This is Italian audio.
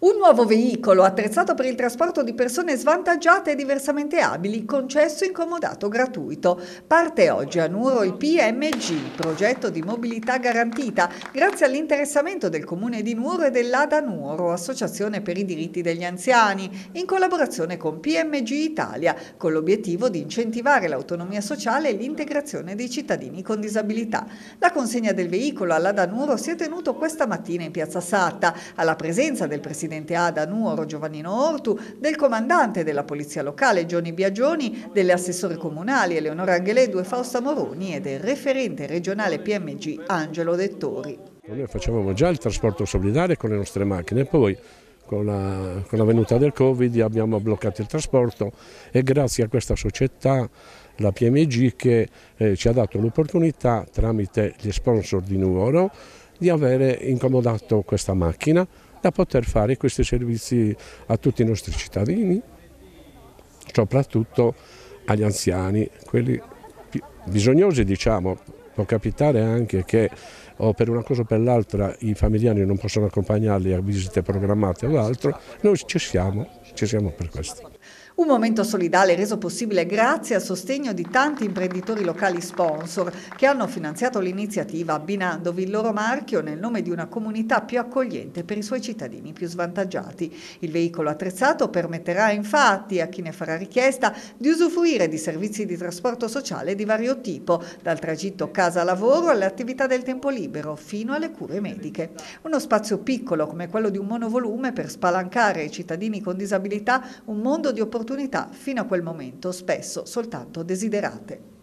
Un nuovo veicolo attrezzato per il trasporto di persone svantaggiate e diversamente abili, concesso incomodato gratuito. Parte oggi a Nuoro il PMG, progetto di mobilità garantita, grazie all'interessamento del Comune di Nuoro e dell'ADA Nuoro, Associazione per i diritti degli anziani, in collaborazione con PMG Italia, con l'obiettivo di incentivare l'autonomia sociale e l'integrazione dei cittadini con disabilità. La consegna del veicolo all'ADA Nuoro si è tenuto questa mattina in Piazza Satta, alla presenza del Presidente presidente Ada Nuoro Giovannino Ortu, del comandante della Polizia Locale Gioni Biagioni, delle assessore comunali Eleonora Angheleddu e Fausta Moroni e del referente regionale PMG Angelo Dettori. Noi facevamo già il trasporto solidale con le nostre macchine, poi con la, con la, venuta del Covid abbiamo bloccato il trasporto e grazie a questa società, la PMG, che eh, ci ha dato l'opportunità tramite gli sponsor di Nuoro di avere incomodato questa macchina da poter fare questi servizi a tutti i nostri cittadini, soprattutto agli anziani, quelli bisognosi diciamo, può capitare anche che o per una cosa o per l'altra i familiari non possono accompagnarli a visite programmate o altro, noi ci siamo, ci siamo per questo. Un momento solidale reso possibile grazie al sostegno di tanti imprenditori locali sponsor che hanno finanziato l'iniziativa abbinandovi il loro marchio nel nome di una comunità più accogliente per i suoi cittadini più svantaggiati. Il veicolo attrezzato permetterà infatti a chi ne farà richiesta di usufruire di servizi di trasporto sociale di vario tipo, dal tragitto casa-lavoro alle attività del tempo libero fino alle cure mediche. Uno spazio piccolo come quello di un monovolume per spalancare ai cittadini con disabilità un mondo di opportunità fino a quel momento spesso soltanto desiderate.